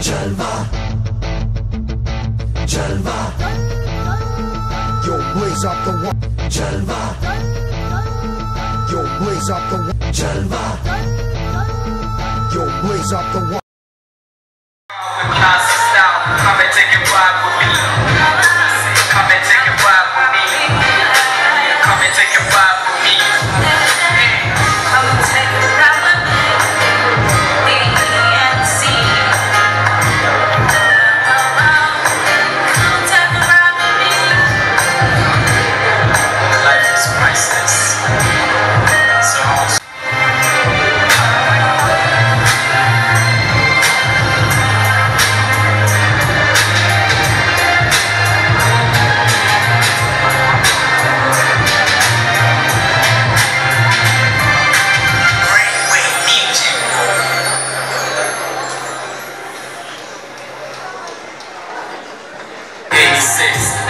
Jalva, Jalva, Yo, blaze up the wall. Jalva. Yo, blaze up the wall. Jalva. Yo, blaze up the wall.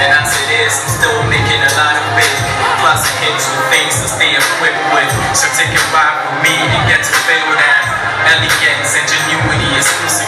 And as it is, I'm still making a lot of big Plus hits with things to stay equipped with So take a ride with me and get to feel that elegance, ingenuity, exclusive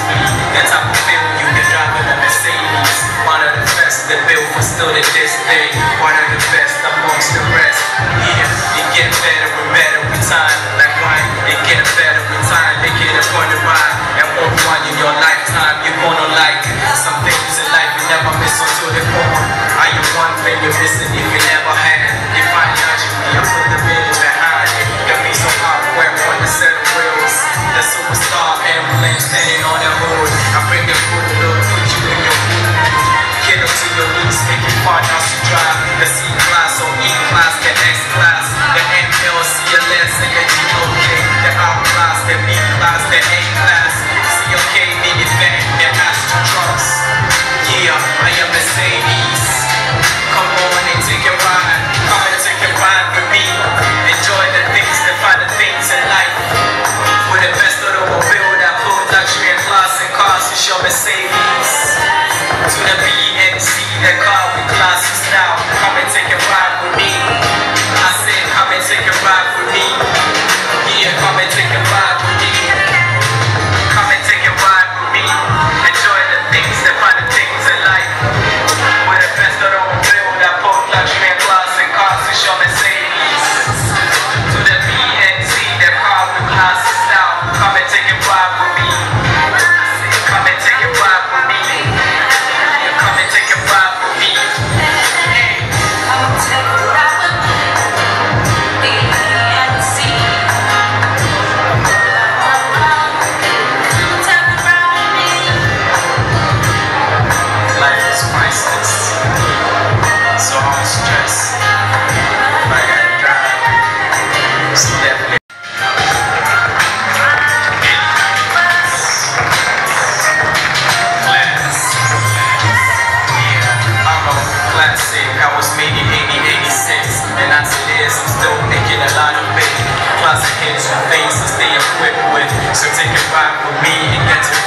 I was maybe 80, 86 And as it is, I'm still making a lot of big Closet hits with things to stay equipped with. So take a ride with me and get to